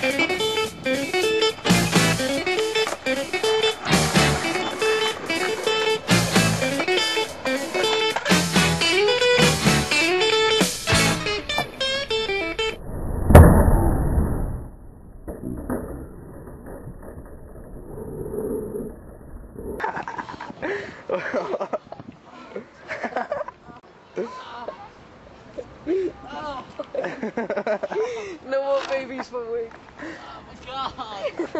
no for me. Oh my god!